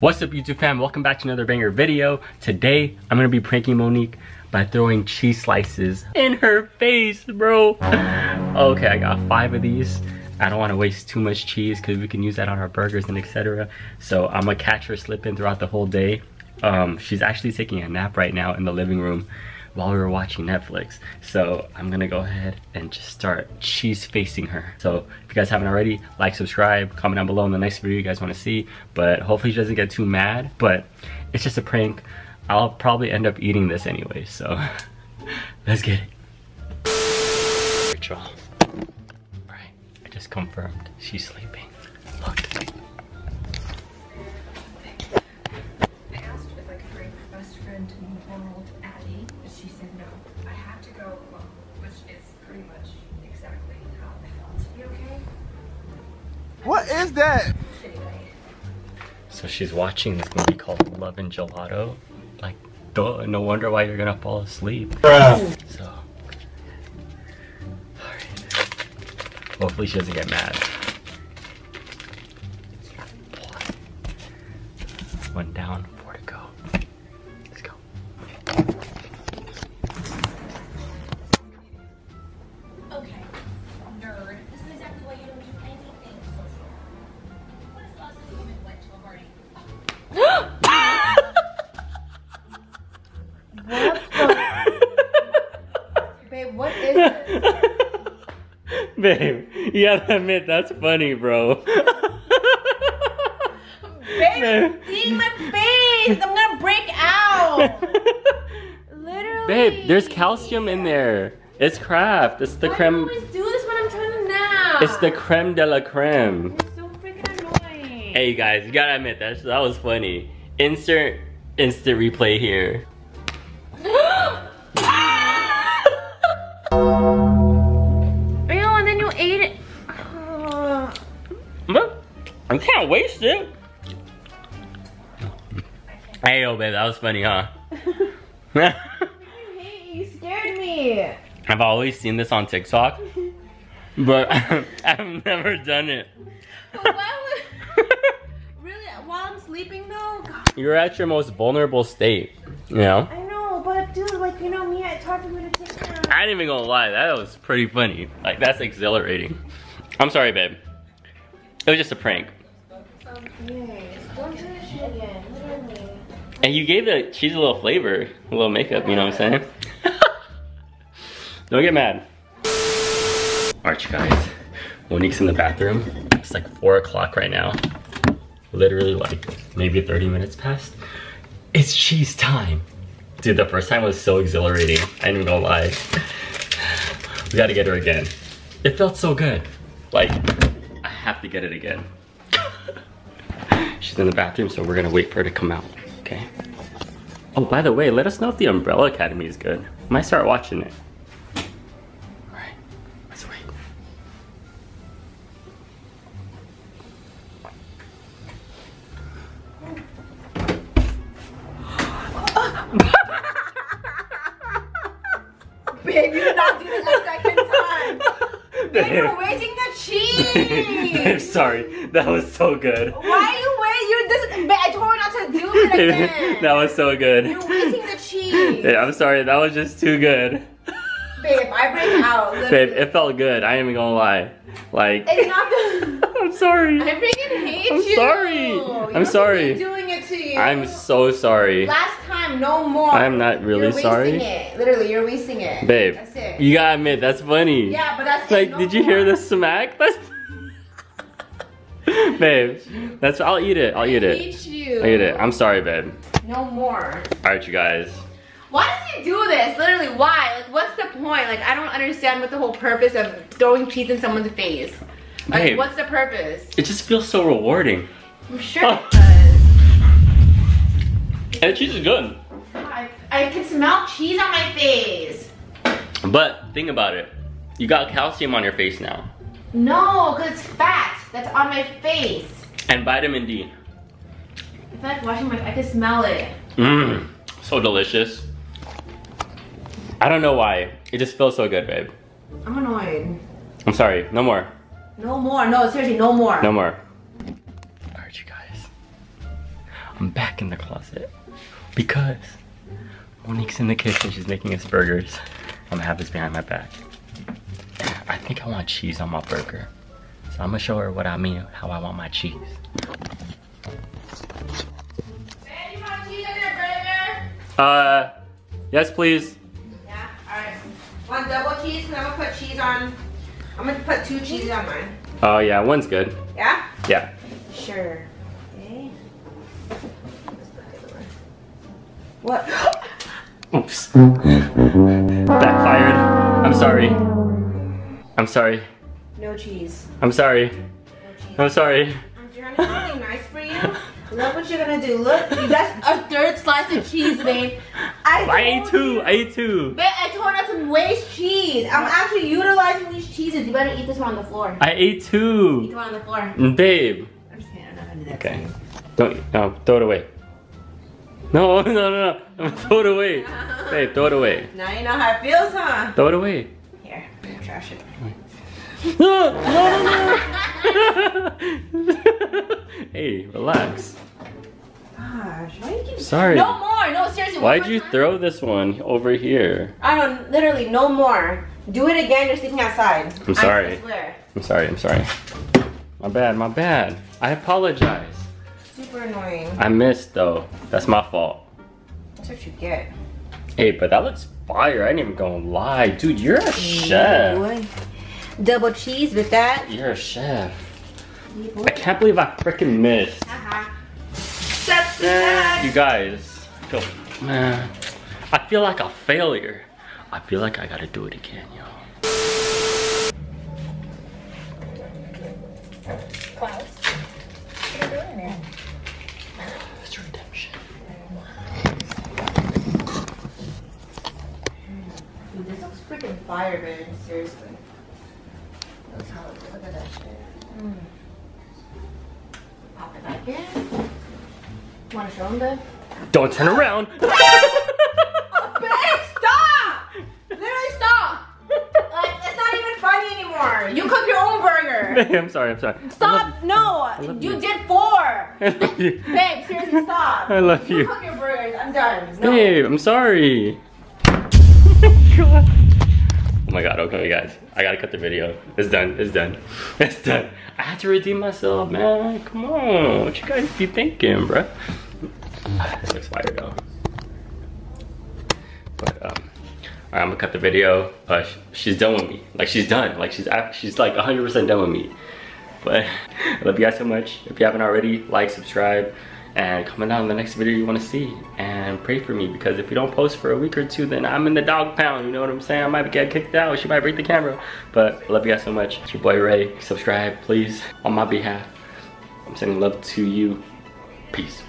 What's up YouTube fam? Welcome back to another banger video. Today, I'm gonna be pranking Monique by throwing cheese slices in her face, bro. Okay, I got five of these. I don't wanna waste too much cheese because we can use that on our burgers and etc. So I'm gonna catch her slipping throughout the whole day. Um, she's actually taking a nap right now in the living room while we were watching Netflix. So I'm gonna go ahead and just start cheese facing her. So if you guys haven't already, like, subscribe, comment down below in the next video you guys wanna see. But hopefully she doesn't get too mad, but it's just a prank. I'll probably end up eating this anyway, so let's get it. Alright, I just confirmed she's sleeping. Look. My best friend in the world, Addie, but she said no. I have to go alone, which is pretty much exactly how I felt. You okay? What is that? So she's watching this movie called Love and Gelato. Like, duh, no wonder why you're gonna fall asleep. So, alright. Hopefully she doesn't get mad. One down, Babe, what is this? Babe, you gotta admit that's funny, bro. Babe, see my face! I'm gonna break out! Literally. Babe, there's calcium in there. It's Kraft. It's the Why do you creme. always do this when I'm trying to nap? It's the creme de la creme. You're so freaking annoying. Hey guys, you gotta admit that that was funny. Insert instant replay here. I can't waste it. Hey yo, babe, that was funny, huh? I hate you. You scared me. I've always seen this on TikTok, but I've never done it. But why would... Really? While I'm sleeping though? God, You're at your most vulnerable state, you know? I know, but dude, like, you know me, it's hard for me to take that. I ain't even gonna lie, that was pretty funny. Like, that's exhilarating. I'm sorry, babe. It was just a prank. And you gave the cheese a little flavor, a little makeup, you know what I'm saying? Don't get mad. Alright, you guys. Monique's in the bathroom. It's like 4 o'clock right now. Literally like maybe 30 minutes past. It's cheese time. Dude, the first time was so exhilarating. I ain't even gonna lie. We gotta get her again. It felt so good. Like, I have to get it again. She's in the bathroom, so we're gonna wait for her to come out, okay? Oh, by the way, let us know if the Umbrella Academy is good. Might start watching it. Alright, let's wait. Babe, you did not do this a second time. Babe, you're Babe, wasting the babe, cheese. sorry. That was so good. Why are you waiting? You this. Babe, I told her not to do it again. that was so good. You're wasting the cheese. Babe, I'm sorry, that was just too good. Babe, I break out. Literally. Babe, it felt good. I ain't even gonna lie. Like, It's not. I'm sorry. I freaking hate I'm you. sorry. You I'm sorry. keep doing it to you. I'm so sorry. Last time, no more. I'm not really you're wasting sorry. It. Literally, you're wasting it. Babe, That's it. you gotta admit, that's funny. yeah, but that's Like, it. No did you hear the smack? That's. babe, that's. I'll eat it. I'll eat I it. hate you. I'll eat it. I'm sorry, babe. No more. Alright, you guys. Why does he do this? Literally, why? Like, what's the point? Like, I don't understand what the whole purpose of throwing cheese in someone's face. Like, Babe. what's the purpose? It just feels so rewarding. I'm sure Oh. it does. And the cheese is good. I, I can smell cheese on my face. But think about it. You got calcium on your face now. No, because it's fat that's on my face. And vitamin D. I feel like washing my I can smell it. Mmm. So delicious. I don't know why. It just feels so good, babe. I'm annoyed. I'm sorry. No more. No more. No, seriously, no more. No more. Alright, you guys. I'm back in the closet because Monique's in the kitchen. She's making us burgers. I'm gonna have this behind my back. I think I want cheese on my burger. So I'm gonna show her what I mean, how I want my cheese. Babe, you want cheese on your burger? Uh, yes please. Yeah, alright. Want double cheese? and I'm gonna put cheese on. I'm gonna put two cheeses on mine. Oh yeah, one's good. Yeah? Yeah. Sure. Okay. What? Oops. Backfired. I'm sorry. I'm sorry. No cheese. I'm sorry. No cheese. I'm sorry. I'm trying to something nice for you. Look what you're gonna do. Look, you got a third slice of cheese, babe. I, I ate two. you. I ate two. Babe, I told her to waste cheese. I'm actually utilizing these cheeses. You better eat this one on the floor. I ate two. Eat the one on the floor. Mm, babe. I'm just kidding. I'm not gonna do that. Okay. Don't no, throw it away. No, no, no, no. Throw it away. Babe, throw it away. Now you know how it feels, huh? Throw it away. Here, trash it. No, no, no, no. hey, relax. Gosh, why do you keep... Sorry. No more. No, seriously. Why'd you time. throw this one over here? I don't. Literally, no more. Do it again. You're sleeping outside. I'm sorry. I swear. I'm sorry, I'm sorry. My bad, my bad. I apologize. Super annoying. I missed though. That's my fault. That's what you get. Hey, but that looks fire. I ain't even gonna lie. Dude, you're a chef. Boy. Double cheese with that. You're a chef. Boy. I can't believe I freaking missed. Uh-huh. That's Man, you guys, I feel, man, I feel like a failure. I feel like I gotta do it again, yo. Klaus, what are you doing there? It's redemption. Dude, this looks freaking fire. Seriously. Looks how Look at that shit. Mm. Pop it back in. Want to show him the? Don't turn around. Babe, stop! Literally stop! Like, it's not even funny anymore. You cook your own burger. I'm sorry, I'm sorry. Stop! No, love you you. did four. I love you. Babe, seriously, stop. I love You you. cook your burgers. I'm done. No. Babe, I'm sorry. God. Oh my god, okay guys. I gotta cut the video. It's done, it's done. It's done. I had to redeem myself, man. Come on. What you guys be thinking, bruh? This looks fire though. But um Alright, I'm gonna cut the video. Uh, sh- she's done with me. Like she's done. Like she's she's like 100% done with me. But I love you guys so much. If you haven't already, like, subscribe, and comment down in the next video you want to see. And pray for me because if you don't post for a week or two, then I'm in the dog pound. You know what I'm saying? I might get kicked out. She might break the camera. But I love you guys so much. It's your boy Ray. Subscribe, please, on my behalf. I'm sending love to you. Peace.